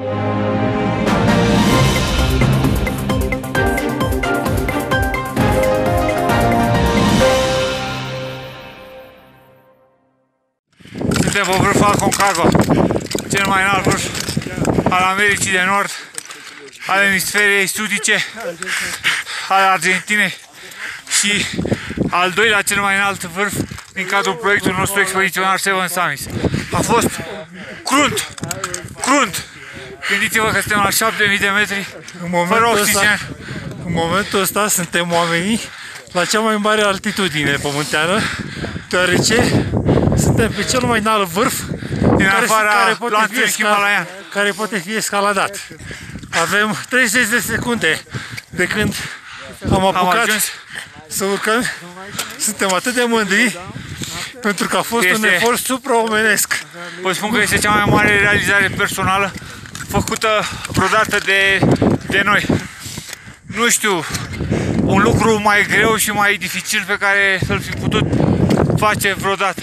Suntem pe vârful Aconcagua, cel mai înalt vârf al Americii de Nord, al emisferiei sudice, al Argentinei și al doilea cel mai înalt vârf din cadrul proiectului nostru expediționar Seven Summits. A fost crunt, crunt. Gândiți-vă că suntem la 7000 de metri, În fără momentul, ăsta, oxigen. în momentul ăsta suntem oamenii la cea mai mare altitudine pământeană, deoarece suntem pe cel mai înalt vârf Din care, afara care, poate fi lanțului escal- himalaian. care poate fi escaladat. Avem 30 de secunde de când am Am apucat ajuns. să urcăm. Suntem atât de mândri pentru că a fost un Este- efort supraomenesc. Vă spun că este cea mai mare realizare personală făcută vreodată de, de noi. Nu știu, un lucru mai greu și mai dificil pe care să-l fi putut face vreodată.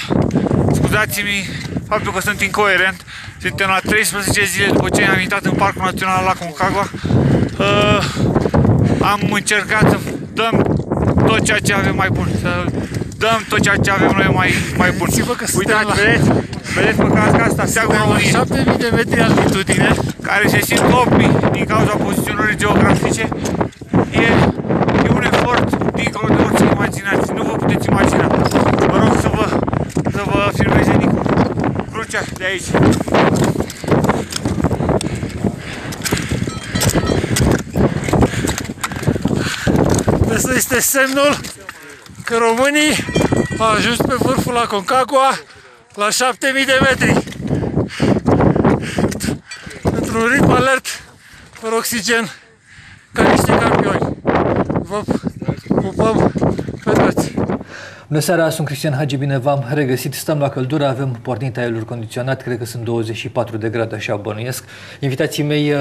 Scuzați-mi faptul că sunt incoerent. Suntem la 13 zile după ce am intrat în Parcul Național la Concagua. Uh, am încercat să dăm tot ceea ce avem mai bun, să dăm tot ceea ce avem noi mai, mai bun. Gândiți-vă că suntem Uitați, la- vedeți, vedeți măcar că asta seagă Suntem la România, 7000 de metri altitudine. care se simt 8000 din cauza poziționării geografice. E, e un efort din cauza de orice imaginați, nu vă puteți imagina. Vă rog să vă, să vă filmeze Nicu. Crucea de aici. Asta este semnul că românii au ajuns pe vârful la Concagua la 7000 de metri. Într-un ritm alert, fără oxigen, ca niște campioni. Vă pupăm pe toți! Bună seara, sunt Cristian Hagi, bine v-am regăsit. Stăm la căldură, avem pornit aerul condiționat, cred că sunt 24 de grade, așa bănuiesc. Invitații mei uh,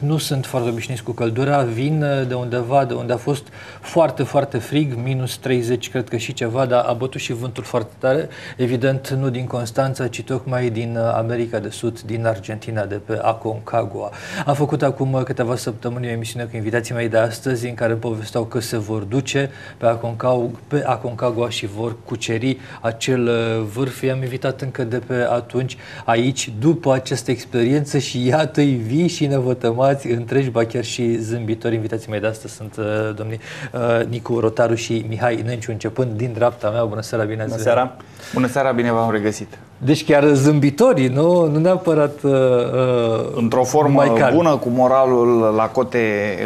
nu sunt foarte obișnuiți cu căldura, vin uh, de undeva, de unde a fost foarte, foarte frig, minus 30, cred că și ceva, dar a bătut și vântul foarte tare. Evident, nu din Constanța, ci tocmai din uh, America de Sud, din Argentina, de pe Aconcagua. Am făcut acum uh, câteva săptămâni o emisiune cu invitații mei de astăzi, în care povesteau că se vor duce pe Aconcagua, pe Aconcagua și vor cuceri acel uh, vârf. I-am invitat încă de pe atunci aici, după această experiență și iată-i vii și nevătămați, întregi, ba chiar și zâmbitori. Invitații mei de astăzi sunt uh, domnii uh, Nicu Rotaru și Mihai Nenciu, începând din dreapta mea. Bună seara, bine ați Bună venit. seara! Bună seara, bine v-am regăsit! Deci chiar zâmbitorii, nu, nu neapărat uh, uh, Într-o formă mai calmi. bună, cu moralul la cote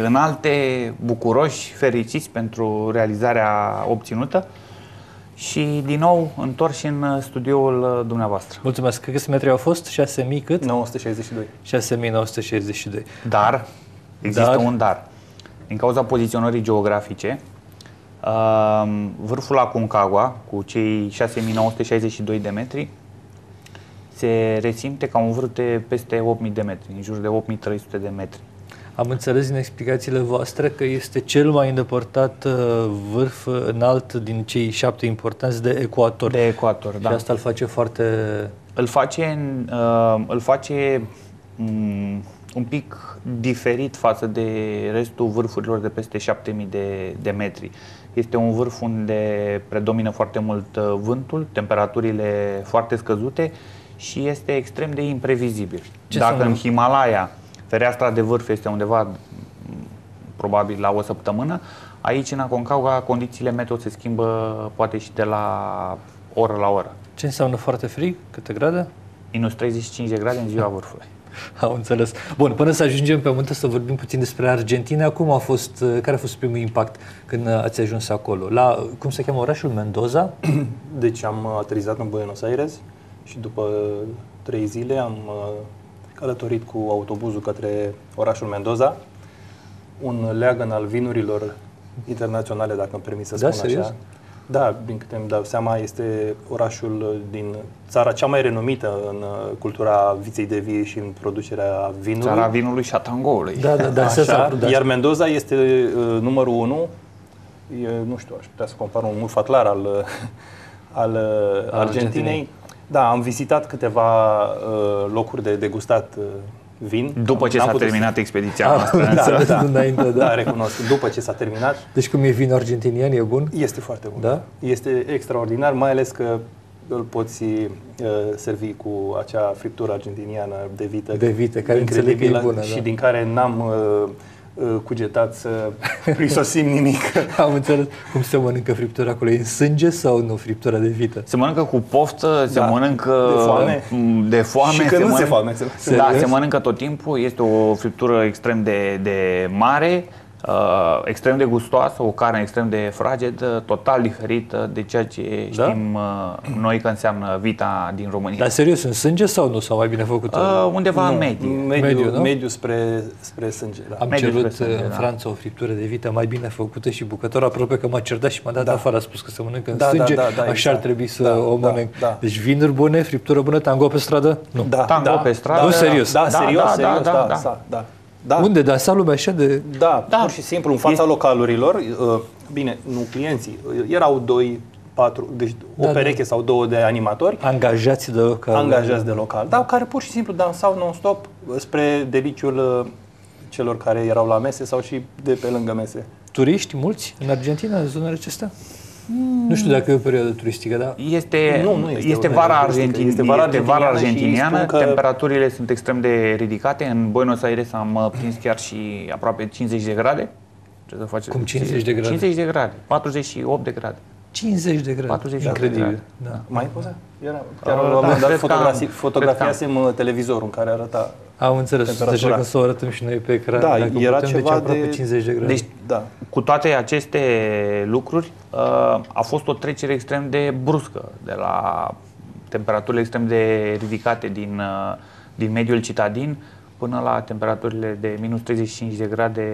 înalte, bucuroși, fericiți pentru realizarea obținută și din nou întorși în studioul dumneavoastră. Mulțumesc. Câți metri au fost? 6000 cât? 962. 6962. Dar, există Dar? un dar. Din cauza poziționării geografice, um, vârful Aconcagua, cu cei 6962 de metri, se resimte ca un vârf de peste 8000 de metri, în jur de 8300 de metri. Am înțeles din explicațiile voastre că este cel mai îndepărtat uh, vârf înalt din cei șapte importanți de ecuator. De ecuator, Și da. asta îl face foarte... Îl face, în, uh, îl face um, un pic diferit față de restul vârfurilor de peste 7000 de, de metri. Este un vârf unde predomină foarte mult uh, vântul, temperaturile foarte scăzute și este extrem de imprevizibil. Ce Dacă înseamnă? în Himalaya fereastra de vârf este undeva m, probabil la o săptămână, aici în Aconcagua condițiile meteo se schimbă poate și de la oră la oră. Ce înseamnă foarte frig? Câte grade? Minus 35 de grade în ziua vârfului. Am înțeles. Bun, până să ajungem pe munte să vorbim puțin despre Argentina, cum a fost, uh, care a fost primul impact când uh, ați ajuns acolo? La, cum se cheamă orașul? Mendoza? Deci am aterizat în Buenos Aires și după trei zile am uh, călătorit cu autobuzul către orașul Mendoza, un leagăn al vinurilor internaționale, dacă îmi permis să Da, spun serios? așa. Da, din câte îmi dau seama, este orașul din țara cea mai renumită în uh, cultura viței de vie și în producerea vinului. Țara vinului și a tangoului. Da, da, da. Așa, da. iar Mendoza este uh, numărul 1, e, nu știu, aș putea să compar un murfatlar al, uh, al uh, Argentinei. Argentinei. Da, am vizitat câteva uh, locuri de degustat uh, vin. După ce N-am s-a putut terminat expediția Ah, noastră. da, însă. da. Înainte, da. Da, recunosc. După ce s-a terminat, Deci cum e vinul argentinian, e bun? este foarte bun. Da? Este extraordinar, mai ales că îl poți uh, servi cu acea friptură argentiniană de vită. De vită, care înțeleg că e incredibilă bună, Și da. din care n-am uh, uh, cugetat să prisosim nimic. Am înțeles cum se mănâncă friptura acolo. E în sânge sau nu friptura de vită? Se mănâncă cu poftă, se Da. mănâncă De foame. m, de foame Și că nu se mănâncă- foame, se- Da, Serios? se mănâncă tot timpul, este o friptură extrem de, de mare, uh, extrem de gustoasă, o carne extrem de fragedă, total diferită de ceea ce Da? știm uh, noi că înseamnă vita din România. Dar serios, în sânge sau nu? Sau mai bine făcută? Uh, undeva în Nu, medie. Mediu, Mediu, nu? mediu spre, spre sânge. Da. Am mediul cerut spre sânge, în da. Franța o friptură de vită mai bine făcută și bucătorul aproape că m-a certat și m-a dat Da. afară, a spus că se mănâncă în Da, da, sânge, da, da, așa exact. ar trebui să Da, o da, mănânc. da. Deci vinuri bune, friptură bună, tango pe stradă? Nu. Da, Tango da, pe stradă. Da, Nu, serios. Da, Da, serios, da, serios, da, da, da, da, da. da. Unde? Dar sa lumea așa de... Da, Da. pur și simplu, în fața localurilor, uh, bine, nu clienții, uh, erau doi, patru, deci o Da, pereche sau două de animatori Angajați de local. angajați de local, dar care pur și simplu dansau non-stop uh, spre deliciul uh, celor care erau la mese sau și de pe lângă mese. Turiști mulți în Argentina, în zonele acestea? Nu știu dacă e o perioadă turistică, dar Este, Nu, nu este este o vara, turistică, argentin, este vara este vara argentiniană și argentiniană, spun că- temperaturile sunt extrem de ridicate. În Buenos Aires am uh, prins chiar și aproape 50 de grade. Ce să faceți? Cum 50 de grade? 50 de grade, 48 de grade. 50 de grade. 40 de Incredibil. grade. Da. Mai poza? Era, chiar Uh, la un da, moment dat cred că am- fotografii, cred fotografiasem uh, televizorul în care arăta. Am înțeles. Temperatura. Deci că să o arătăm și noi pe ecran. Da, dacă era putem, ceva deci aproape de- 50 de grade. Deci, Da. cu toate aceste lucruri, uh, a fost o trecere extrem de bruscă de la temperaturile extrem de ridicate din, uh, din mediul citadin până la temperaturile de minus 35 de grade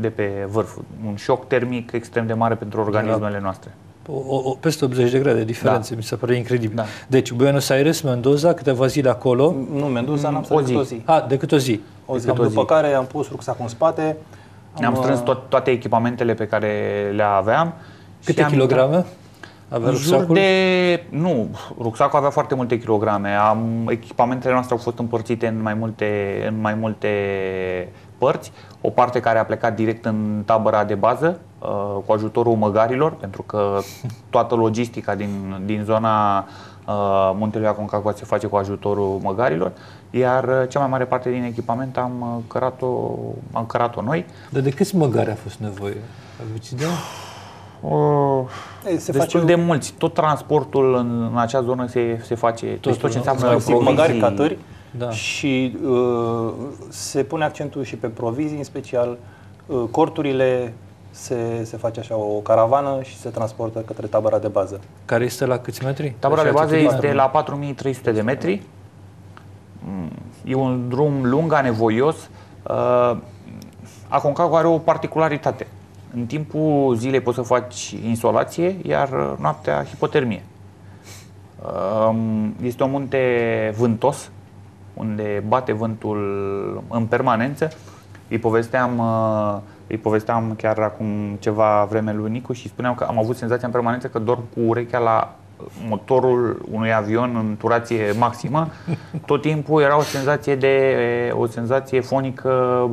de pe vârf. Un șoc termic extrem de mare pentru organismele noastre. O, o, o, peste 80 de grade diferențe, mi se pare incredibil. Da. Deci, Buenos Aires, Mendoza, câteva zile acolo. Nu, Mendoza n-am stat o decât zi. o zi. A, decât o zi. O zi. Decât o După zi. care am pus rucsacul în spate. Ne-am am, strâns uh, tot, toate echipamentele pe care le aveam. Câte și am kilograme? Avea În jur rucsacul? de... Nu, rucsacul avea foarte multe kilograme. Am, echipamentele noastre au fost împărțite în mai multe, în mai multe părți. O parte care a plecat direct în tabăra de bază, uh, cu ajutorul măgarilor, pentru că toată logistica din, din zona uh, muntelui Aconcagua se face cu ajutorul măgarilor, iar uh, cea mai mare parte din echipament am uh, cărat-o, am cărat-o noi. Dar de câți măgari a fost nevoie? Aveți idee? Uh, Ei, se destul face de mulți. Tot transportul în, în acea zonă se, se face, tot, deci tot ce nu? înseamnă Îți fac măgari, provizii. catări Da. și uh, se pune accentul și pe provizii, în special uh, corturile se, se face așa o caravană și se transportă către tabăra de bază. Care este la câți metri? Tabăra de Așa, bază altitudine? este la 4300 de metri. Mm, E un drum lung, anevoios. Uh, Aconcagua are o particularitate. În timpul zilei poți să faci insolație, iar uh, noaptea hipotermie. Um, Este un munte vântos, unde bate vântul în permanență. Îi povesteam, uh, îi povesteam chiar acum ceva vreme lui Nicu și spuneam că am avut senzația în permanență că dorm cu urechea la motorul unui avion în turație maximă. Tot timpul era o senzație de o senzație fonică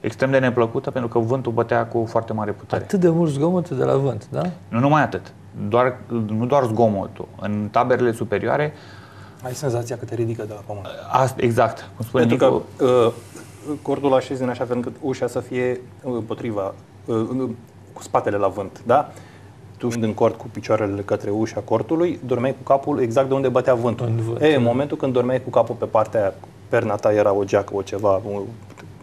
extrem de neplăcută pentru că vântul bătea cu foarte mare putere. Atât de mult zgomot de la vânt, da? Nu numai atât. Doar, nu doar zgomotul. În taberele superioare, Ai senzația că te ridică de la pământ. asta, exact, cum spune Pentru că Nicu, uh, cordul așezi în așa fel încât ușa să fie uh, împotriva, uh, uh, cu spatele la vânt, da? Tu fiind în cort cu picioarele către ușa cortului, dormeai cu capul exact de unde bătea vântul. În vânt, e, în momentul când dormeai cu capul pe partea aia, perna ta era o geacă, o ceva, un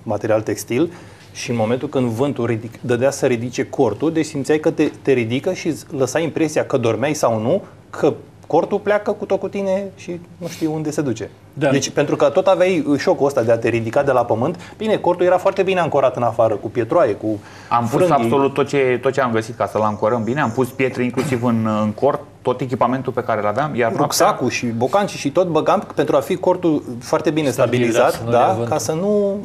material textil, și în momentul când vântul ridic, dădea să ridice cortul, deci simțeai că te, te ridică și îți lăsai impresia că dormeai sau nu, că cortul pleacă cu tot cu tine și nu știi unde se duce. Da. Deci pentru că tot aveai șocul ăsta de a te ridica de la pământ, bine, cortul era foarte bine ancorat în afară, cu pietroaie, cu am pus frânghii. absolut tot ce, tot ce am găsit ca să-l ancorăm bine. Am pus pietre inclusiv în, în cort, tot echipamentul pe care îl aveam, iar noaptea, rucsacul și bocancii și tot băgam pentru a fi cortul foarte bine Stabilizat, stabilizat, să nu dea da, vântul. ca să nu,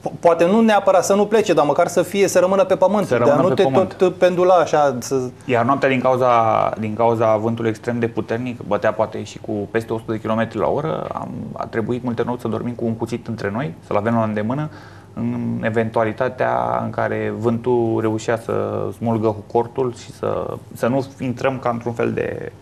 po- poate nu neapărat să nu plece, dar măcar să fie, să rămână pe pământ, Să de a rămână nu pe te pământ. tot pendula așa, să, iar noaptea din cauza, din cauza vântului extrem de puternic, bătea poate și cu peste 100 de km la oră, am, a trebuit multe nopți să dormim cu un cuțit între noi, să-l avem la îndemână, în eventualitatea în care vântul reușea să smulgă cortul și să, să nu intrăm ca într-un fel de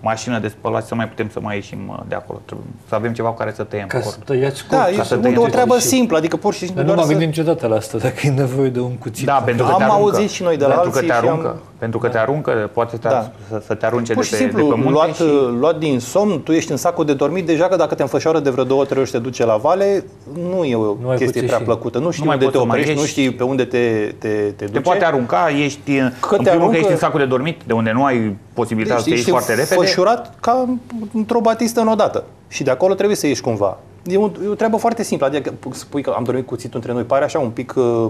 mașină de spălat și să mai putem să mai ieșim uh, de acolo. Trebuie să avem ceva cu care să tăiem Ca să cortul. tăiați da, cortul. ca este să o, tăiem o ce treabă și- simplă, adică pur și simplu Dar nu doar m-am să... gândit niciodată la asta, dacă e nevoie de un cuțit. Da, pentru că Am te aruncă. auzit și noi de la pentru că alții te și am- aruncă, pentru că te aruncă, poate să te, Da. să, să te arunce Pur de și pe, simplu, de pe munte luat, și... luat din somn, tu ești în sacul de dormit, deja că dacă te înfășoară de vreo două, trei ori și te duce la vale, nu e o Nu ai chestie puțin prea și- plăcută. Nu știi mai unde te poți să mai oprești, nu ieși. știi pe unde te, te, te duce. Te poate arunca, ești, în Că te primul rând că aruncă- ești în sacul de dormit, de unde nu ai posibilitatea să Deci ieși ești foarte repede. fășurat ca într-o batistă în odată. Și de acolo trebuie să ieși cumva. E o, e o treabă foarte simplă. Adică spui că am dormit cuțitul între noi. Pare așa un pic... uh,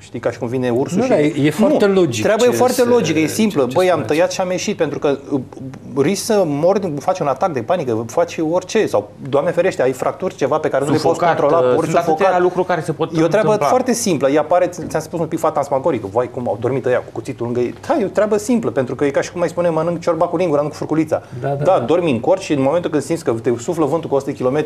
Știi, ca și cum vine ursul Nu, și... da, e- e foarte logic Treaba e ce foarte se- logică, e simplă. ce- ce Băi, am spuneți. tăiat și am ieșit pentru că uh, risc să mori, faci un atac de panică, faci orice. Sau, Doamne ferește, ai fracturi, ceva pe care nu le poți Sufocat, controla, uh, ori sunt atâtea sufocat. lucruri care se pot E o treabă întâmpla. foarte simplă. Ea pare, ți-am spus un pic fantasmagoric. Vai, cum au dormit ăia cu cuțitul lângă ei. Da, e o treabă simplă, pentru că e ca și cum mai spune, mănânc ciorba cu lingura, nu cu furculița. Da, da, da, da. dormi în cort și în momentul când simți că te suflă vântul cu 100 km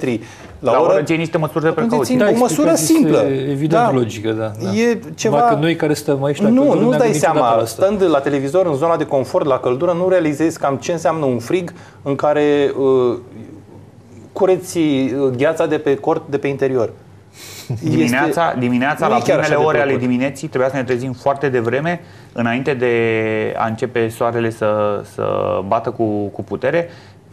la, La oră, oră ții niște măsuri de atunci precauție. țin- o măsură explicați simplă. este Evident Da. logică, da. da. E ceva- Numai că noi care stăm aici la nu, căldură nu-ți ne-am dai gândit niciodată seama, la asta. stând la televizor în zona de confort, la căldură, nu realizezi cam ce înseamnă un frig în care uh, cureți uh, gheața de pe cort, de pe interior. Dimineața, dimineața nu la e chiar așa primele de ore ale plăcut. dimineții trebuia să ne trezim foarte devreme înainte de a începe soarele să, să bată cu, cu putere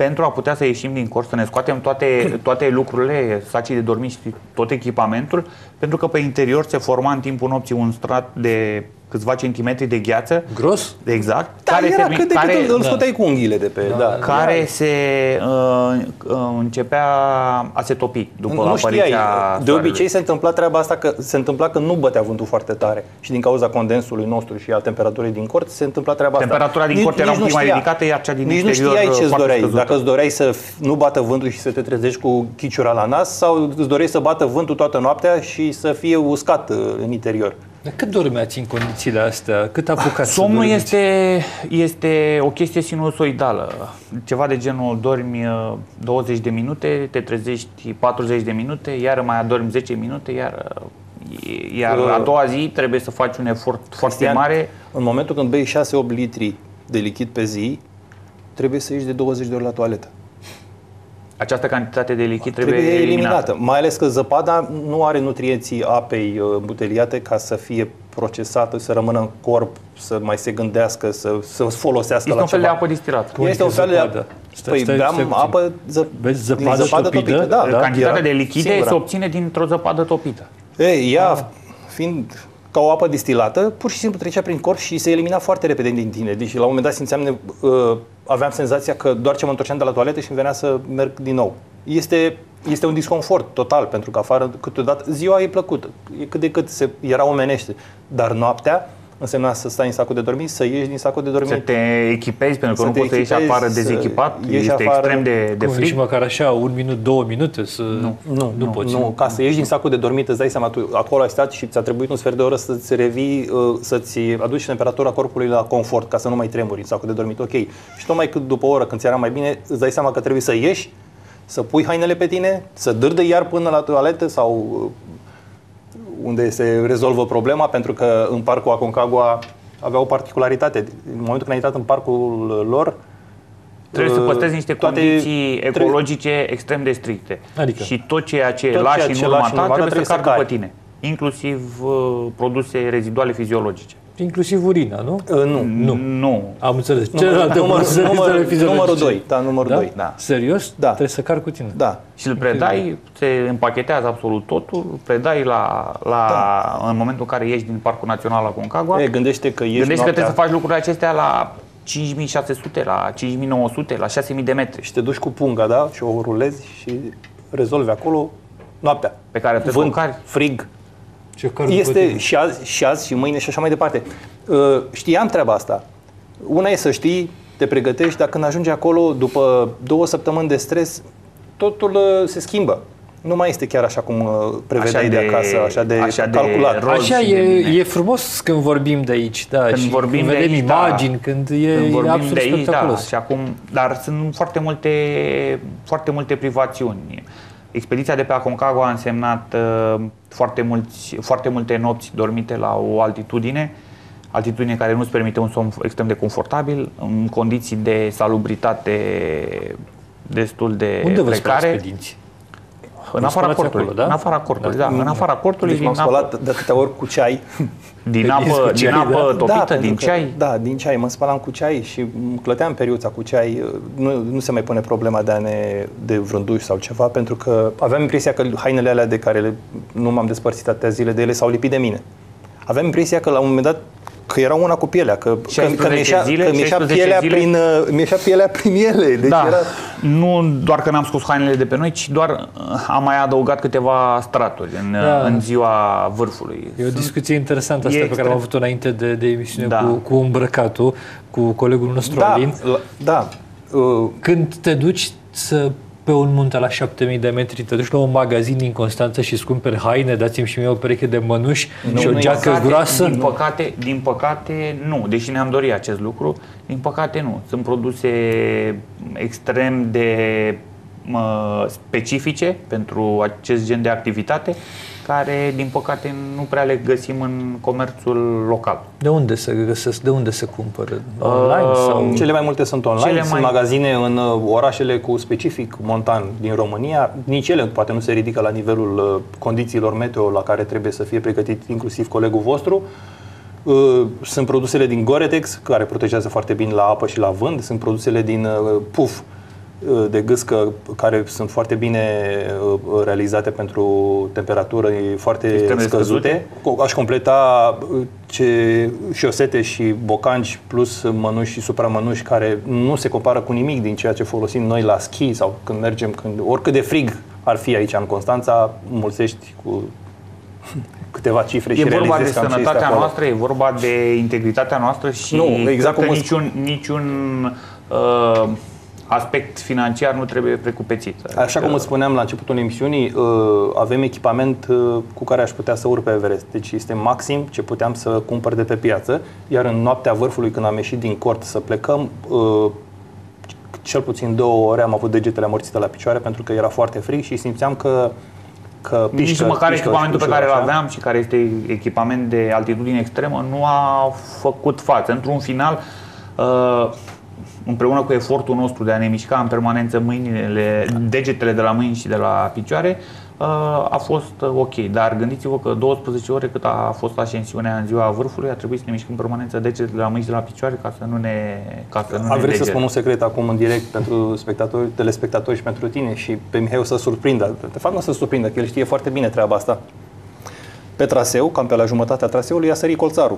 pentru a putea să ieșim din cort, să ne scoatem toate, toate lucrurile, sacii de dormit și tot echipamentul, pentru că pe interior se forma în timpul nopții un strat de câțiva centimetri de gheață, Gros? exact, Da, care, era termi- cât de care, cât îl, îl scoteai cu unghiile de pe... Da, care se uh, uh, începea a se topi după nu știai, apariția de soarelui. obicei se întâmpla treaba asta că se întâmpla că nu bătea vântul foarte tare și din cauza condensului nostru și a temperaturii din cort se întâmpla treaba Temperatura asta. din cort era un nu pic mai știa. ridicată, iar cea din Nici nu exterior, știai ce îți foarte doreai. scăzută. Dacă îți doreai să f- nu bată vântul și să te trezești cu chiciura la nas sau îți doreai să bată vântul toată noaptea și să fie uscat uh, în interior. Dar cât dormeați în condițiile astea? Cât apucați să Somnul dormiți? este, este o chestie sinusoidală. Ceva de genul dormi uh, 20 de minute, te trezești 40 de minute, iar mai adormi 10 minute, iar, uh, iar Uh, a doua zi trebuie să faci un efort foarte Cristian, mare. În momentul când bei 6-8 litri de lichid pe zi, trebuie să ieși de 20 de ori la toaletă. Această cantitate de lichid trebuie, Trebuie, eliminată. eliminată. Mai ales că zăpada nu are nutrienții apei uh, îmbuteliate ca să fie procesată, să rămână în corp, să mai se gândească, să, să folosească Este la un fel de ceva. apă distilată. Cum Este un adică fel de zăpadă? apă. Stai, Păi stai, beam stai puțin. apă ză... Vezi din zăpadă topită? topită. Da, da, Cantitatea era de lichide singura. se obține dintr-o zăpadă topită. Ei, ea, fiind ca o apă distilată, pur și simplu trecea prin corp și se elimina foarte repede din tine. Deci la un moment dat simțeam, ne- uh, aveam senzația că doar ce mă întorceam de la toaletă și îmi venea să merg din nou. Este, este un disconfort total, pentru că afară câteodată ziua e plăcută, e cât de cât se, era omenește, dar noaptea însemna să stai în sacul de dormit, să ieși din sacul de dormit. Să te echipezi, pentru că Să nu te poți să ieși echipezi, afară să dezechipat, ieși este afară. extrem de, de Cum, nici frig. măcar așa, un minut, două minute să... Nu, Nu, nu poți. Nu, ca să ieși din sacul de dormit, îți dai seama, tu acolo ai stat și ți-a trebuit un sfert de oră să-ți revii, uh, să-ți aduci temperatura corpului la confort, ca să nu mai tremuri în sacul de dormit. Ok. Și tocmai cât după o oră, când ți era mai bine, îți dai seama că trebuie să ieși, să pui hainele pe tine, să dârdă iar până la toaletă sau uh, unde se rezolvă problema, pentru că în parcul Aconcagua avea o particularitate. În momentul când ai intrat în parcul lor, Trebuie să uh, păstrezi niște toate- condiții trebuie- ecologice extrem de stricte. Adică? Și tot ceea ce Tot lași ceea în ce urma lași în ta urma ta trebuie să trebuie cari să după cari. tine. Inclusiv uh, produse reziduale fiziologice. Inclusiv urina, nu? uh, nu. Nu. Nu. Am înțeles. Număr- Celelalte număr- produse număr- reziduale fiziologice. numărul doi, da, numărul da? doi. Da. Serios? Da. Trebuie să car cu tine. Da. Și îl predai, se împachetează absolut totul, îl predai la, la, în momentul în care ieși din Parcul Național la Concagua. E, gândește că ești Gândești că noaptea trebuie să faci lucrurile acestea la 5600, la 5900, la 6000 de metri. și te duci cu punga, da? Și o rulezi și rezolvi acolo noaptea. Pe care trebuie să Vânt, o cari. frig. Ce car după Este tine. și azi, și azi și mâine și așa mai departe. Uh, Știam treaba asta. Una e să știi te pregătești, dar când ajungi acolo, după două săptămâni de stres, totul uh, se schimbă. Nu mai este chiar așa cum uh, prevedeai Așa de, de- acasă, așa de așa de calculat. roz Așa și de e, bine. e frumos când vorbim de aici, da, Când și vorbim când de vedem aici, da. imagini, când e, Când vorbim absolut de aici, da, spectaculos. și acum, dar sunt foarte multe, foarte multe privațiuni. Expediția de pe Aconcagua a însemnat uh, foarte, mulți, foarte multe nopți dormite la o altitudine, altitudine care nu îți permite un somn extrem de confortabil, în condiții de salubritate destul de Unde vă spălați precare. pe dinți? În Vă afara spălați cortului, acolo, da? în afara cortului, da, în afara cortului, Deci m-am din apă, spălat de atâtea ori cu ceai. din Pe dinți apă, cu din ceai, apă da? topită, pentru din că- ceai. Da, din ceai. Mă spălam cu ceai și îmi clăteam periuța cu ceai. Nu, nu se mai pune problema de a ne de vrânduși sau ceva, pentru că aveam impresia că hainele alea de care le, nu m-am despărțit atâtea zile de ele s-au lipit de mine. Aveam impresia că la un moment dat că era una cu pielea, că, că, că 16 mi-eșa, zile, că mi-eșa 16 pielea, zile. prin, uh, mi-eșa pielea prin ele. Deci da, era, nu doar că n-am scos hainele de pe noi, ci doar uh, am mai adăugat câteva straturi în, Da. da. în ziua vârfului. E o discuție interesantă asta E pe care am extrem. avut-o înainte de, de emisiune Da. cu, cu îmbrăcatul, cu colegul nostru da, Alin. la- da. Uh, Când te duci să pe un munte la 7000 de metri, te duci la un magazin din Constanța și îți cumperi haine, dați-mi și mie o pereche de mănuși Nu, și o nu e geacă păcate, groasă. Din păcate, din păcate, nu. Deși ne-am dorit acest lucru, din păcate nu. Sunt produse extrem de mă, specifice pentru acest gen de activitate, care, din păcate, nu prea le găsim în comerțul local. De unde se găsesc? De unde se cumpără? Online? Uh, sau... Cele mai multe sunt online, Cele sunt mai- magazine în uh, orașele cu specific montan din România. Nici ele poate nu se ridică la nivelul uh, condițiilor meteo la care trebuie să fie pregătit inclusiv colegul vostru. Uh, Sunt produsele din Goretex, care protejează foarte bine la apă și la vânt. Sunt produsele din uh, PUF, uh, de gâscă, care sunt foarte bine uh, realizate pentru temperatură foarte Extrem de scăzute. Co- Aș completa uh, ce șosete și bocanci plus mănuși și supramănuși care nu se compară cu nimic din ceea ce folosim noi la schi sau când mergem, când, oricât de frig ar fi aici în Constanța, mulțești cu câteva cifre și E vorba de realizezi cam ce este sănătatea acolo. noastră, e vorba de integritatea noastră și Nu, exact cred că cum îți- niciun, niciun uh, aspect financiar nu trebuie precupețit. Așa Adică- cum îți spuneam la începutul emisiunii, uh, avem echipament uh, cu care aș putea să urc pe Everest. Deci este maxim ce puteam să cumpăr de pe piață. Iar în noaptea vârfului, când am ieșit din cort să plecăm, uh, cel puțin două ore am avut degetele amorțite la picioare pentru că era foarte frig și simțeam că că Nici pișcă, măcar pișcă echipamentul pe ușor, care îl așa. aveam și care este echipament de altitudine extremă nu a făcut față. Într-un final, uh, împreună cu efortul nostru de a ne mișca în permanență mâinile, degetele de la mâini și de la picioare, uh, a fost uh, ok. Dar gândiți-vă că 12 ore cât a fost ascensiunea în ziua vârfului, a trebuit să ne mișcăm în permanență degetele de la mâini și de la picioare ca să nu ne ca să nu A ne vrei să degete. spun un secret acum în direct pentru spectatori, telespectatori și pentru tine și pe Mihai o să surprindă. De fapt nu o să surprindă, că el știe foarte bine treaba asta. Pe traseu, cam pe la jumătatea traseului, a sărit colțarul.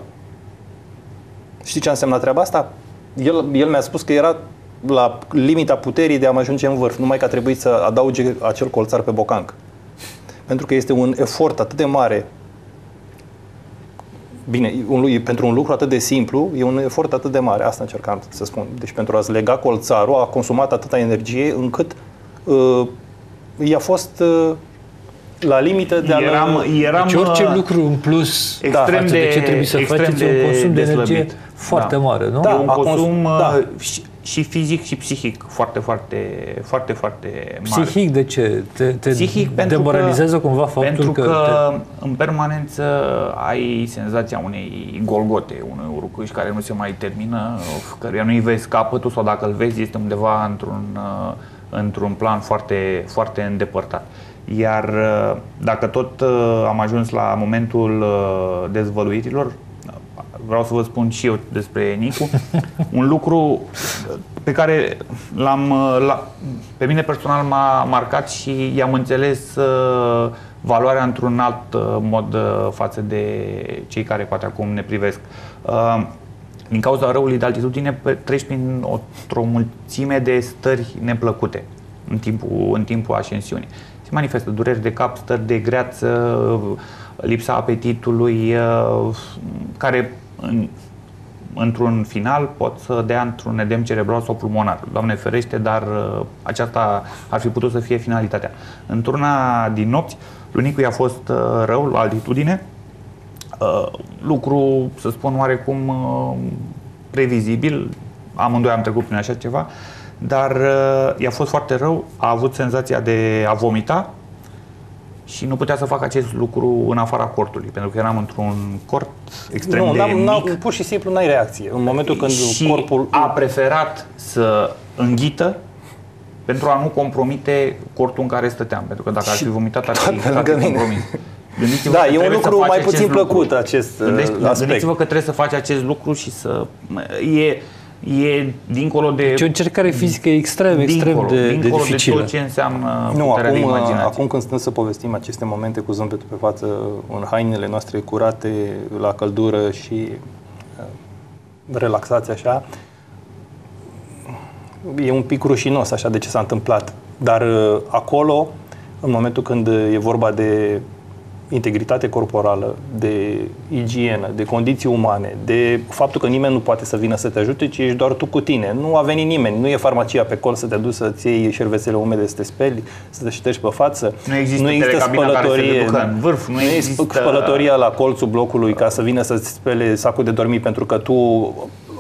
Știi ce a însemnat treaba asta? El, el mi-a spus că era la limita puterii de a mă ajunge în vârf, numai că a trebuit să adauge acel colțar pe bocanc. Pentru că este un efort atât de mare Bine, un, lu- pentru un lucru atât de simplu, e un efort atât de mare, asta încercam să spun. Deci pentru a-ți lega colțarul a consumat atâta energie încât uh, i-a fost uh, la limită de a Eram, eram Deci orice uh, lucru în plus extrem față de, de- ce trebuie să extrem faceți, e de un consum de energie deslăbit. Foarte Da. mare, nu? Da. E un a cons- consum da. da. și, și fizic și psihic foarte, foarte, foarte, foarte mare. Psihic de ce? Te, te Psihic pentru demoralizează că, cumva faptul pentru că, că, te, în permanență ai senzația unei golgote, unui urcuș care nu se mai termină, căruia nu-i vezi capătul sau dacă îl vezi este undeva într-un, uh, într-un plan foarte, foarte îndepărtat. Iar uh, dacă tot uh, am ajuns la momentul uh, dezvăluirilor, vreau să vă spun și eu despre Nicu, un lucru pe care l-am, la, pe mine personal m-a marcat și i-am înțeles uh, valoarea într-un alt uh, mod uh, față de cei care poate acum ne privesc. Uh, din cauza răului de altitudine pe- treci prin o, o mulțime de stări neplăcute în timpul, în timpul ascensiunii. Se manifestă dureri de cap, stări de greață, lipsa apetitului, uh, care în, într-un final pot să dea într-un edem cerebral sau pulmonar. Doamne ferește, dar uh, aceasta ar fi putut să fie finalitatea. Într-una din nopți, lunicul i-a fost uh, rău la altitudine, uh, lucru, să spun, oarecum uh, previzibil, amândoi am trecut prin așa ceva, dar uh, i-a fost foarte rău, a avut senzația de a vomita și nu putea să facă acest lucru în afara cortului, pentru că eram într-un cort extrem Nu, de n-am, mic. n-am, pur și simplu n-ai reacție. În momentul când și corpul... a preferat să înghită pentru a nu compromite cortul în care stăteam, pentru că dacă ar fi vomitat ar fi, toată ar fi lângă mine. compromis. Gândiți-vă Da, că e un trebuie să lucru faci mai acest puțin lucru. plăcut, acest, uh, Gândește- aspect. Gândiți-vă că trebuie să faci acest lucru și să... E, e dincolo de... Deci o încercare fizică extrem, extrem dincolo, de, de dincolo dificilă. de tot ce înseamnă Nu, puterea de acum, imaginație. acum când stăm să povestim aceste momente cu zâmbetul pe față, în hainele noastre curate, la căldură și uh, relaxați așa, e un pic rușinos așa de ce s-a întâmplat. Dar uh, acolo, în momentul când e vorba de integritate corporală, de igienă, de condiții umane, de faptul că nimeni nu poate să vină să te ajute, ci ești doar tu cu tine. Nu a venit nimeni, nu e farmacia pe col să te duci să-ți iei șervețele umede, să te speli, să te ștergi pe față. Nu există telecabina care să te ducă în vârf, nu nu există- spălătoria la colțul blocului ca să vină să-ți spele sacul de dormit pentru că tu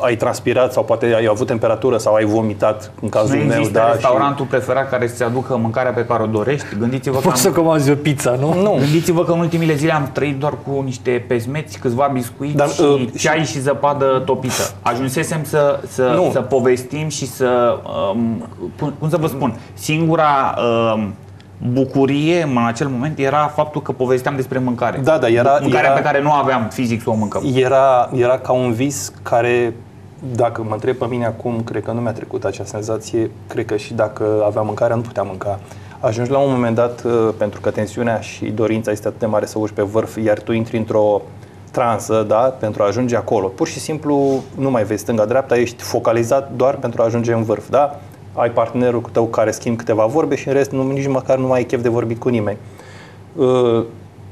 ai transpirat sau poate ai avut temperatură sau ai vomitat în cazul Nu meu. există Da, restaurantul preferat care să-ți aducă mîncarea pe care o dorești. Gândiți-vă că Poți să am, comanzi o pizza, nu? Și, nu, Gândiți-vă că în ultimile zile am trăit doar cu niște pezmeți, câțiva biscuiți Dar, și uh, ceai și zăpadă topită. Ajunsesem să, să, Nu. să povestim și să, um, cum, cum să vă spun, singura um, bucurie în acel moment era faptul că povesteam despre mâncare. Da, da, era- Mâncarea era- pe care nu aveam fizic să o mâncăm. Era, era ca un vis care, dacă mă întreb pe mine acum, cred că nu mi-a trecut acea senzație. Cred că și dacă aveam mâncare, nu puteam mânca. Ajungi la un moment dat, uh, pentru că tensiunea și dorința este atât de mare să urci pe vârf, iar tu intri într-o transă, da, pentru a ajunge acolo. Pur și simplu nu mai vezi stânga-dreapta, ești focalizat doar pentru a ajunge în vârf, da? Ai partenerul tău care schimb câteva vorbe și în rest nu, nici măcar nu mai ai chef de vorbit cu nimeni.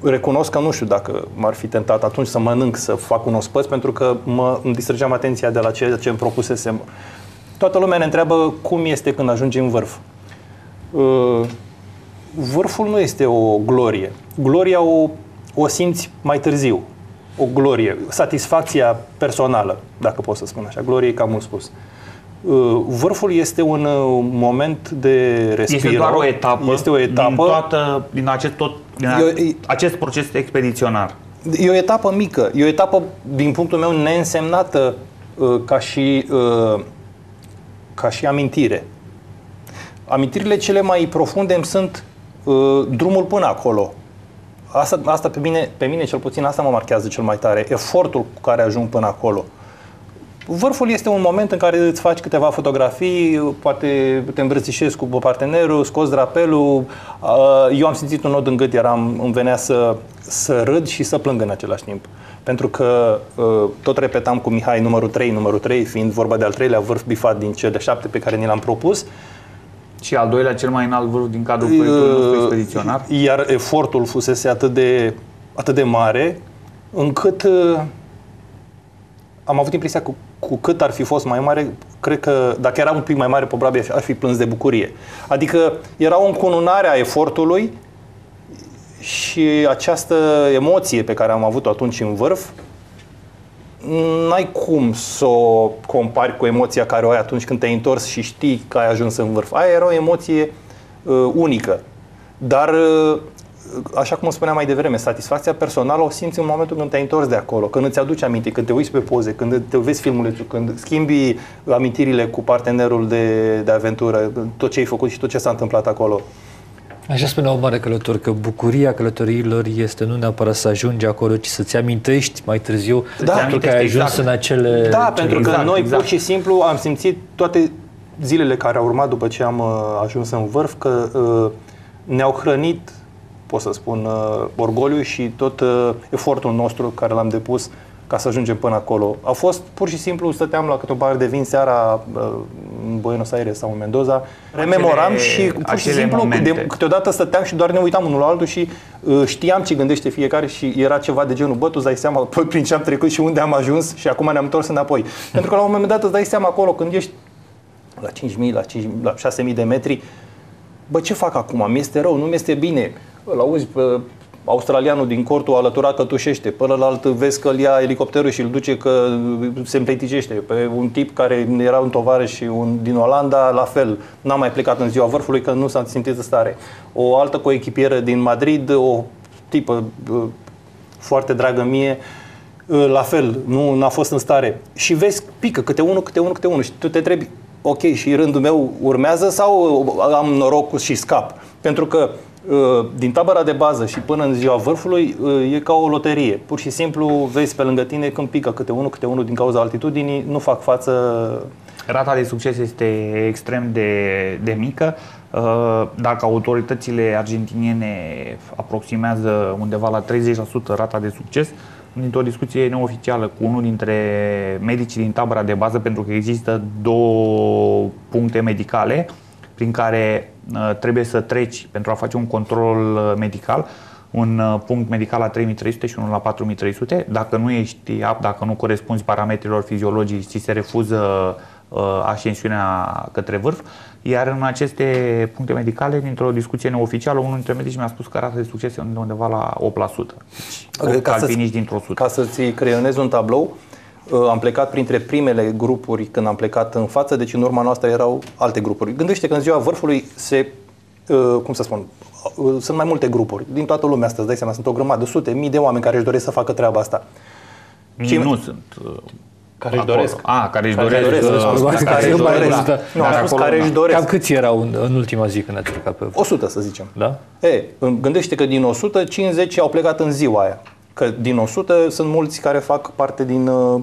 Uh, recunosc că nu știu dacă m-ar fi tentat atunci să mănânc, să fac un ospăț, pentru că mă, îmi distrăgeam atenția de la ceea ce îmi propusesem. Toată lumea ne întreabă cum este când ajungi în vârf. Uh, Vârful nu este o glorie. Gloria o, o simți mai târziu. O glorie. Satisfacția personală, dacă pot să spun așa. Glorie e cam mult spus. Uh, Vârful este un uh, moment de respiro. Este doar o etapă, Este o etapă din, toată, din, acest, tot, din Eu- e- acest proces expediționar. E o etapă mică, e o etapă, din punctul meu, neînsemnată uh, ca și, uh, ca și amintire. Amintirile cele mai profunde îmi sunt uh, drumul până acolo. Asta, asta pe, mine, pe mine, cel puțin, asta mă marchează cel mai tare. Efortul cu care ajung până acolo. Vârful este un moment în care îți faci câteva fotografii, poate te îmbrățișezi cu partenerul, scoți drapelul. Uh, Eu am simțit un nod în gât, eram, îmi venea să, să râd și să plâng în același timp. Pentru că uh, tot repetam cu Mihai numărul 3, numărul 3, fiind vorba de al treilea vârf bifat din cele șapte pe care ni l-am propus. Și al doilea cel mai înalt vârf din cadrul proiectului nostru expediționar. Iar efortul fusese atât de, atât de mare, încât uh, am avut impresia că cu cât ar fi fost mai mare, cred că dacă era un pic mai mare, probabil ar fi plâns de bucurie. Adică era o încununare a efortului și această emoție pe care am avut-o atunci în vârf, n-ai cum să o compari cu emoția care o ai atunci când te-ai întors și știi că ai ajuns în vârf. Aia era o emoție uh, unică. Dar, uh, așa cum spuneam mai devreme, satisfacția personală o simți în momentul când te-ai întors de acolo, când îți aduci aminte, când te uiți pe poze, când te vezi filmulețul, când schimbi amintirile cu partenerul de, de aventură, tot ce ai făcut și tot ce s-a întâmplat acolo. Așa spunea un mare călător că bucuria călătoriilor este nu neapărat să ajungi acolo, ci să-ți amintești mai târziu Da, faptul că ai amintești, ajuns exact. în acele... Da, pentru că exact, noi exact. pur și simplu am simțit toate zilele care au urmat după ce am uh, ajuns în vârf că uh, ne-au hrănit, pot să spun, uh, orgoliu și tot uh, efortul nostru care l-am depus ca să ajungem până acolo. A fost pur și simplu, stăteam la câte o pahar de vin seara uh, în Buenos Aires sau în Mendoza, rememoram și pur și acele simplu momente. de, câteodată stăteam și doar ne uitam unul la altul și Uh, Știam ce gândește fiecare și era ceva de genul, bă, tu îți dai seama păi, prin ce am trecut și unde am ajuns și acum ne-am întors înapoi. Pentru că la un moment dat îți dai seama acolo când ești la 5.000, la, 5, la 6.000 de metri, bă, ce fac acum? Mi-este rău, nu mi-este bine. Îl auzi pe australianul din cortul alăturat că tușește, pe ălalt vezi că îl ia elicopterul și îl duce că se împleticește. Pe un tip care era un tovarăș și un din Olanda, la fel, n-a mai plecat în ziua vârfului că nu s-a simțit în stare. O altă coechipieră din Madrid, o tipă uh, foarte dragă mie, uh, la fel, nu n-a fost în stare. Și vezi, pică câte unul, câte unul, câte unul și tu te întrebi, ok, și rândul meu urmează sau am norocul și scap? Pentru că uh, din tabăra de bază și până în ziua vârfului uh, e ca o loterie. Pur și simplu vezi pe lângă tine când pică câte unul, câte unul din cauza altitudinii, nu fac față Rata de succes este extrem de, de mică. Uh, Dacă autoritățile argentiniene aproximează undeva la 30% rata de succes, dintr-o discuție neoficială cu unul dintre medicii din tabăra de bază, pentru că există două puncte medicale prin care uh, trebuie să treci pentru a face un control uh, medical, un uh, punct medical la 3300 și unul la 4300. Dacă nu ești apt, dacă nu corespunzi parametrilor fiziologici, ți se refuză uh, ascensiunea către vârf. Iar în aceste puncte medicale, dintr-o discuție neoficială, unul dintre medici mi-a spus că rata de succes e undeva la 8%. Deci, 8 Ca să- alpiniști dintr-o 100. Ca să-ți creionezi un tablou, uh, am plecat printre primele grupuri când am plecat în față, deci în urma noastră erau alte grupuri. Gândește că în ziua vârfului se, uh, cum să spun, uh, sunt mai multe grupuri. Din toată lumea asta, îți dai seama, sunt o grămadă, sute, mii de oameni care își doresc să facă treaba asta. Mii Ce- nu sunt. uh, Care își acolo. doresc. A, care își Care doresc. își doresc, uh, am spus, care care își își doresc, doresc. da. Nu, am Dar spus acolo, care da. își doresc. Cam câți erau în, în ultima zi când ați plecat pe vârf? 100, să zicem. Da? E, gândește că din 100, 50 au plecat în ziua aia. Că din 100 sunt mulți care fac parte din uh,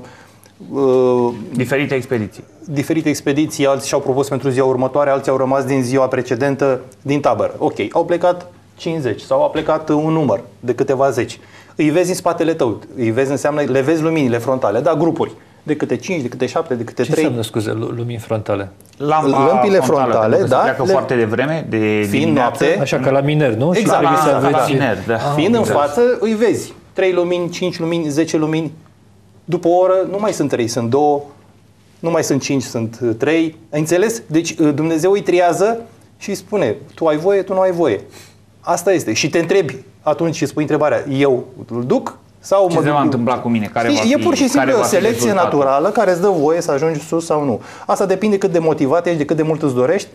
uh, Diferite expediții. diferite expediții, alții și-au propus pentru ziua următoare, alții au rămas din ziua precedentă din tabără. Ok, au plecat 50 sau a plecat un număr de câteva zeci. Îi vezi în spatele tău, îi vezi înseamnă, le vezi luminile frontale, da, grupuri, de câte 5, de câte 7, de câte Ce 3. înseamnă, scuze, lu- lumini frontale? Lampa Lămpile frontale, pentru că da, Se pleacă le- foarte devreme, de Fiind dimineață. noapte, Așa ca la miner, nu? Și Exact, trebuie să da, da, aveți... la miner, da. Fiind în față, îi vezi. 3 lumini, 5 lumini, 10 lumini. După o oră nu mai sunt 3, sunt 2, nu mai sunt 5, sunt 3. Ai înțeles? Deci uh, Dumnezeu îi triază și îi spune, tu ai voie, tu nu ai voie. Asta este. Și te întrebi atunci și spui întrebarea, eu îl duc sau Ce mă se duc? va întâmpla cu mine? Care Știi, va e fi- pur și care simplu o va fi selecție rezultatul? naturală care îți dă voie să ajungi sus sau nu. Asta depinde cât de motivat ești, de cât de mult îți dorești.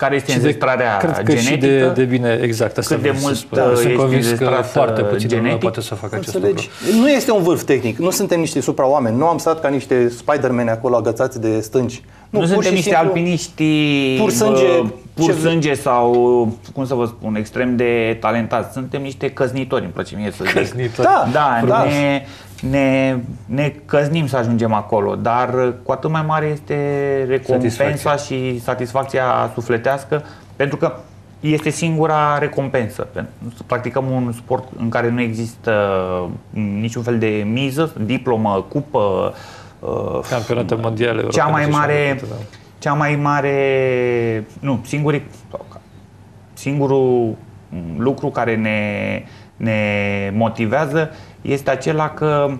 Care este Și de, înzestrarea cred că genetică? și de, de bine, exact, asta Cât de vreau să mult, spun. uh, Sunt ești convins că înzestrat, foarte uh, puțin lume genetic? poate să facă acest Înțelegi? lucru. Nu este un vârf tehnic, nu suntem niște supraoameni, nu am stat ca niște Spider-Man acolo agățați de stânci. Nu, pur suntem și niște simplu- alpiniști pur sânge, bă, pur ce- sânge sau, cum să vă spun, extrem de talentați. Suntem niște căznitori, îmi place mie să zic. Căznitori. Da, Da, da. ne, ne, ne căznim să ajungem acolo, dar cu atât mai mare este recompensa Satisfacția. și satisfacția sufletească, pentru că este singura recompensă. Pentru- Să practicăm un sport în care nu există niciun fel de miză, diplomă, cupă, uh, Campionate mondiale, cea europene mai și așa mare, departe, da. cea mai mare, nu, singurii, sau ca- singurul mm, lucru care ne, ne motivează este acela că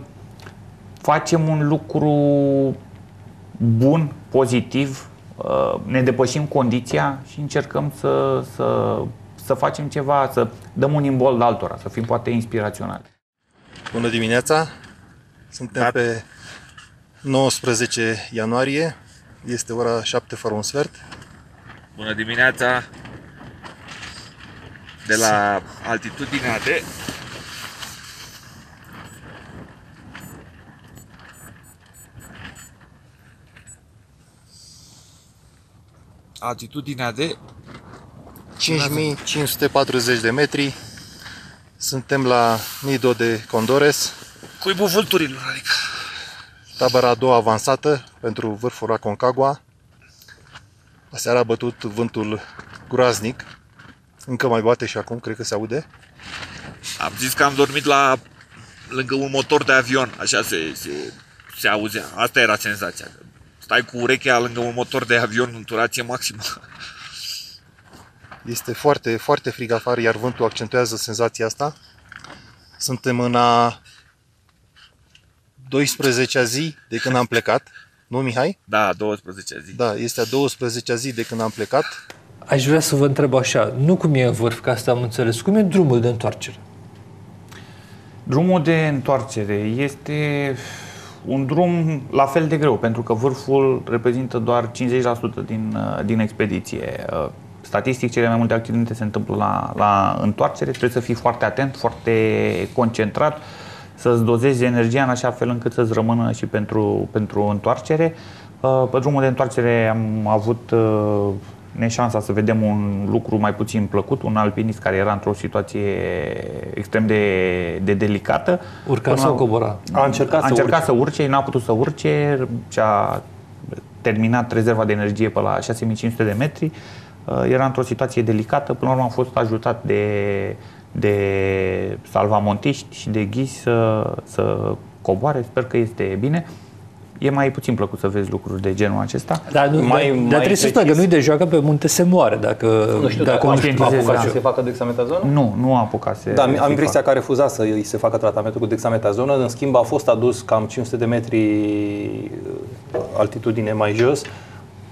facem un lucru bun, pozitiv, uh, ne depășim condiția și încercăm să, să, să facem ceva, să dăm un imbold altora, să fim poate inspiraționali. Bună dimineața! Suntem pe 19 ianuarie, este ora 7 fără un sfert. Bună dimineața! De la altitudinea de altitudinea de 5540 de metri. Suntem la Nido de Condores, cuibul vulturilor, adică. tabăra a doua avansată pentru vârful Aconcagua. Aseară a bătut vântul groaznic. Încă mai bate și acum, cred că se aude. Am zis că am dormit la lângă un motor de avion, așa se, se, se auzea. Asta era senzația. Stai cu urechea lângă un motor de avion în turație maximă. Este foarte, foarte frig afară, iar vântul accentuează senzația asta. Suntem în a 12-a zi de când am plecat. Nu, Mihai? Da, 12 zi. Da, este a 12-a zi de când am plecat. Aș vrea să vă întreb așa, nu cum e în vârf, că asta am înțeles, cum e drumul de întoarcere? Drumul de întoarcere este un drum la fel de greu, pentru că vârful reprezintă doar 50% din, uh, din expediție. Uh, Statistic, cele mai multe accidente se întâmplă la, la întoarcere, trebuie să fii foarte atent, foarte concentrat, să-ți dozezi energia în așa fel încât să-ți rămână și pentru, pentru întoarcere. Uh, Pe drumul de întoarcere am avut uh, neșansa să vedem un lucru mai puțin plăcut, un alpinist care era într-o situație extrem de, de delicată. Urca Până sau la- cobora? A încercat a să încercat urce. să urce, n-a putut să urce și a terminat rezerva de energie pe la 6500 de metri. Uh, Era într-o situație delicată, până la urmă a fost ajutat de, de salvamontiști și de ghiși să, să coboare, sper că este bine. E mai puțin plăcut să vezi lucruri de genul acesta. Dar, nu, Mai- dar, mai dar trebuie să spun că precis. nu-i de joacă pe munte se moare dacă, Nu știu dacă dacă nu a știu. conștientizez, apucat da. să se facă dexametazonă? Nu, nu a apucat să Da, am să-i impresia facă. că a refuzat să îi se facă tratamentul cu dexametazonă, în schimb a fost adus cam 500 de metri uh, altitudine mai jos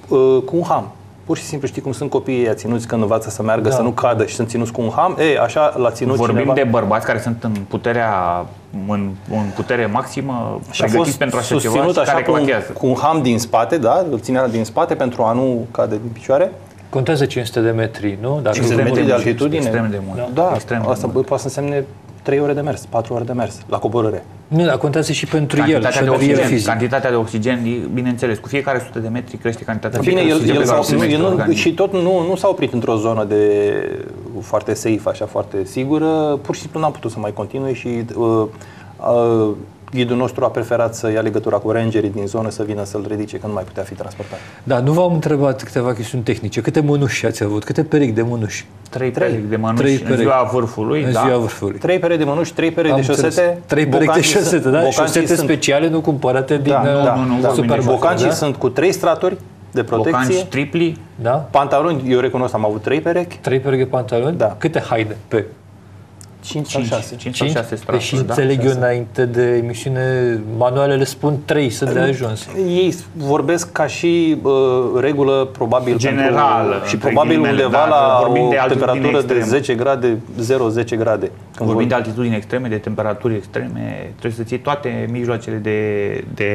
uh, cu un ham. Pur și simplu știi cum sunt copiii ăia ținuți când învață să meargă, Da. să nu cadă și sunt ținuți cu un ham. E, așa l-a ținut Vorbim cineva. de bărbați care sunt în puterea în, în putere maximă, și a pregătiți fost pentru așa ceva susținut și așa care cu un, clachează. cu un ham din spate, da? Îl ținea din spate pentru a nu cade din picioare. Contează 500 de metri, nu? Dacă 500 de metri de mult, altitudine. extrem de mult. Da, Extrem de asta mult. poate să însemne 3 ore de mers, 4 ore de mers la coborâre. Nu, dar contează și pentru el, și Cantitatea de, pentru el oxigen, fizic. cantitatea de oxigen, e- bineînțeles, cu fiecare 100 de metri crește cantitatea Bine, de el, oxigen el pe care s-a, o nu, primește el nu, organismul. și tot nu, nu s-a oprit într-o zonă de foarte safe, așa, foarte sigură. Pur și simplu n-am putut să mai continue și uh, uh, ghidul nostru a preferat să ia legătura cu rangerii din zonă să vină să-l ridice, că nu mai putea fi transportat. Da, nu v-am întrebat câteva chestiuni tehnice. Câte mănuși ați avut? Câte perechi de mănuși? Trei perechi de mănuși Trei în perechi. ziua vârfului, în da. ziua vârfului. Trei perechi de mănuși, trei perechi Am de șosete. înțeles. Trei perechi de bocancii șosete, sunt- da? bocancii Șosete sunt- speciale, nu cumpărate din Da, uh, da, nu, nu da. vorbim de supermarket, Bocancii da? sunt cu trei straturi de Bocanci protecție. tripli, Da? Pantaloni, eu recunosc, am avut trei perechi. Trei perechi de pantaloni? Da. Câte haine pe? 5 sau 5, 6. 5 sau Cinci? 6 Păi straturi, și da. înțeleg eu înainte de emisiune, manualele spun 3 să de ajuns. Ei vorbesc ca și uh, regulă probabil Generală, pentru, și între probabil ghilimele, undeva dar la vorbim o de altitudine temperatură de extremă. 10 grade, 0-10 grade. Când Vorbim de vor- altitudini extreme, de temperaturi extreme, trebuie să ții toate mijloacele de, de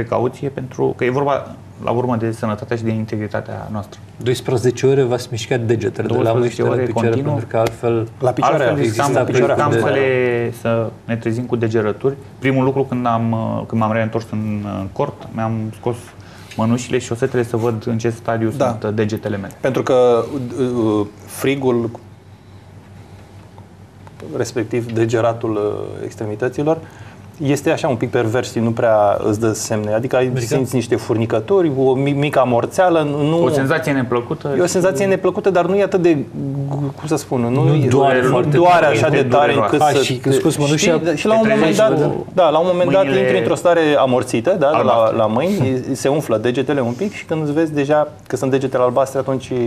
precauție pentru că e vorba la urmă de sănătatea și de integritatea noastră. 12 ore v-ați mișcat degetele de la 12 mâini ore în picioare, continuu. pentru că altfel... la picioare Altfel există riscam, la picioare riscam acum să, de- le, să ne trezim cu degerături. Primul lucru când, am, uh, când m-am reîntors în, în cort, mi-am scos mănușile și șosetele să văd în ce stadiu Da. sunt uh, degetele mele. Pentru că uh, frigul, respectiv degeratul uh, extremităților, este așa un pic pervers și nu prea îți dă semne. Adică ai Adică? simți niște furnicături, o mi- mică amorțeală, nu... O senzație neplăcută. E o senzație neplăcută, dar nu e atât de, cum să spun, nu, Nu e- doare nu foarte doare tare, așa este de tare dureroasă. încât A, să... și când te- scoți mănușa, știi, și la un te moment trezești dat, cu da, la un moment dat mâinile intri într-o stare amorțită, da, la, albastre. la mâini, se umflă degetele un pic și când îți vezi deja că sunt degetele albastre, atunci uh,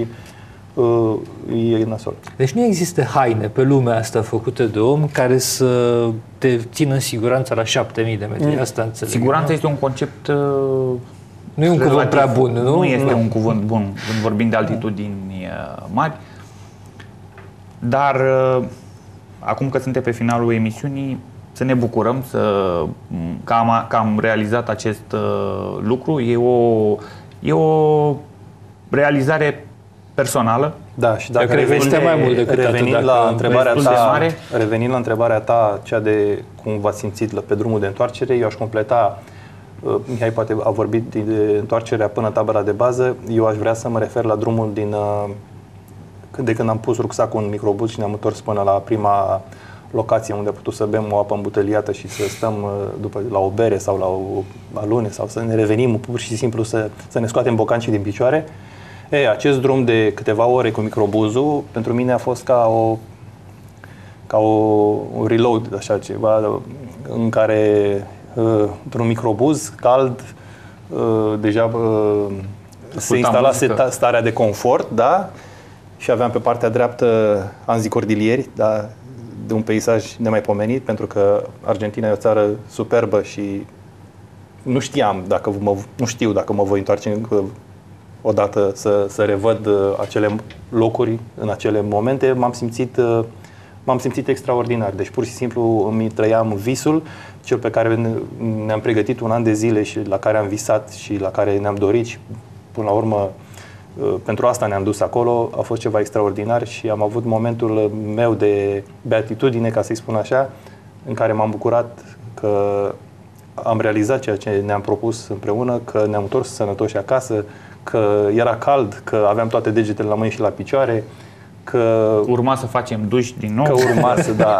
e nasol. Deci nu există haine pe lumea asta făcute de om care să te țină în siguranță la 7000 de metri. Asta înțeleg. Siguranța nu? este un concept uh, Nu e un cuvânt relativ. prea bun, nu? Nu este Nu. un cuvânt bun când vorbim de altitudini uh, mari. Dar uh, acum că suntem pe finalul emisiunii, să ne bucurăm să, că, am, că am realizat acest uh, lucru. E o, e o realizare personală. Da, și dacă Eu cred că revenind, este mai mult decât atât, revenind dacă la întrebarea destul de ta, mare. revenind la întrebarea ta, cea de cum v-ați simțit la- pe drumul de întoarcere, eu aș completa uh, Mihai poate a vorbit de, de întoarcerea până în tabăra de bază. Eu aș vrea să mă refer la drumul din uh, când- de când am pus rucsacul în microbus și ne-am întors până la prima locație unde am putut să bem o apă îmbuteliată și să stăm uh, după, la o bere sau la o alune sau să ne revenim pur și simplu să, să ne scoatem bocancii din picioare. E, acest drum de câteva ore cu microbuzul pentru mine a fost ca o ca o, un reload, așa ceva, în care uh, într-un microbuz cald uh, deja uh, se Ascultam instalase muzică. ta- starea de confort, da? și aveam pe partea dreaptă Anzi Cordilieri, da, de un peisaj nemaipomenit, pentru că Argentina e o țară superbă și nu știam dacă mă, nu știu dacă mă voi întoarce încă o dată să, să revăd uh, acele locuri în acele momente. M-am simțit, uh, m-am simțit extraordinar. Deci pur și simplu îmi trăiam visul, cel pe care ne- ne-am pregătit un an de zile și la care am visat și la care ne-am dorit și până la urmă uh, pentru asta ne-am dus acolo, a fost ceva extraordinar și am avut momentul meu de beatitudine, ca să-i spun așa, în care m-am bucurat că am realizat ceea ce ne-am propus împreună, că ne-am întors sănătoși acasă, că era cald, că aveam toate degetele la mâini și la picioare, că, Urma să facem duș din nou. că urma să, da.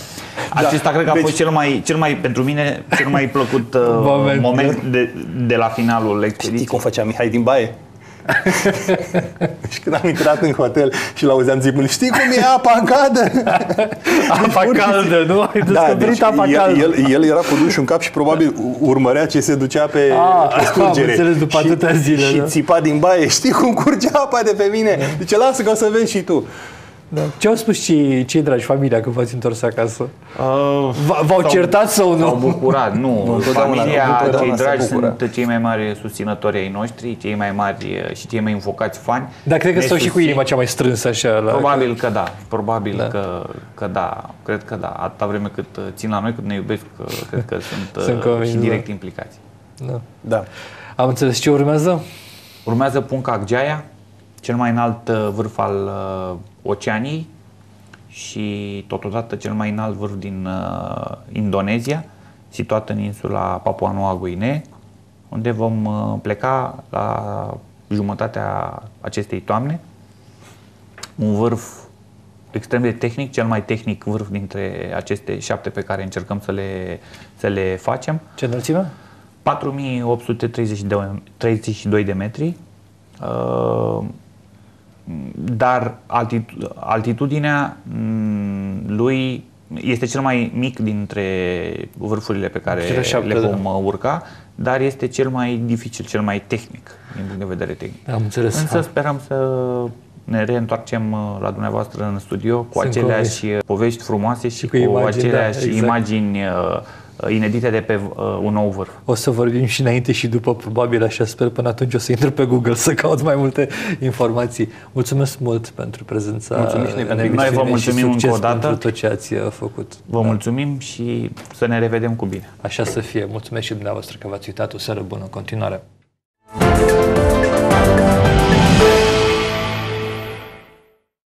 Acesta cred că a Deci- fost cel mai, cel mai, pentru mine, cel mai plăcut uh, Moment. moment, de, de la finalul Știi expediției. cum făcea Mihai din baie? și când am intrat în hotel și l-auzeam zicând, știi cum e apa în cadă? Apa pur și caldă, nu? Ai descoperit apa el, caldă. el, el era cu dușul în cap și probabil urmărea ce se ducea pe, Ah, pe scurgere. am înțeles, după și, atâtea zile, Și da. țipa din baie, știi cum curge apa de pe mine? Zice, lasă că o să vezi și tu. Da. Ce au spus cei, cei dragi, familia, când v-ați întors acasă? Uh, V- V-au certat sau S-au nu? bucurat, nu. Nu, întotdeauna- Familia, întotdeauna cei se dragi bucură. sunt cei mai mari susținători ai noștri, cei mai mari uh, și cei mai înfocați fani. Dar cred că Ne stau și cu susțin. inima cea mai strânsă așa. La... Probabil că da, probabil Da. Că, că da, cred că da. Atâta vreme cât uh, țin la noi, cât ne iubesc, uh, cred că sunt, Sunt uh, convins, și da. direct implicați. Da. Da. Am înțeles ce urmează? Urmează Punca Agjaia, cel mai înalt uh, vârf al uh, Oceaniei și totodată cel mai înalt vârf din uh, Indonezia, situat în insula Papua Noua Guinee, unde vom uh, pleca la jumătatea acestei toamne. Un vârf extrem de tehnic, cel mai tehnic vârf dintre aceste șapte pe care încercăm să le, să le facem. Ce înălțime? 4832 de metri, uh, dar altitu- altitudinea mm, lui este cel mai mic dintre vârfurile pe care Cele șapte, le da. vom uh, urca, dar este cel mai dificil, cel mai tehnic din punct de vedere tehnic. Am înțeles. Însă sperăm să ne reîntoarcem uh, la dumneavoastră în studio cu Sunt aceleași uh, povești frumoase și, cu cu, imagini, da, aceleași exact. imagini uh, inedite de pe uh, un nou vârf. O să vorbim și înainte și după, probabil așa sper. Până atunci o să intru pe Google să caut mai multe informații. Mulțumesc mult pentru prezența. Mulțumim și noi în pentru emisiune Noi vă și mulțumim succes încă o dată. pentru tot ce ați uh, făcut. Vă mulțumim și să ne revedem cu bine. Așa să fie. Mulțumesc și dumneavoastră că v-ați uitat. O seară bună în continuare.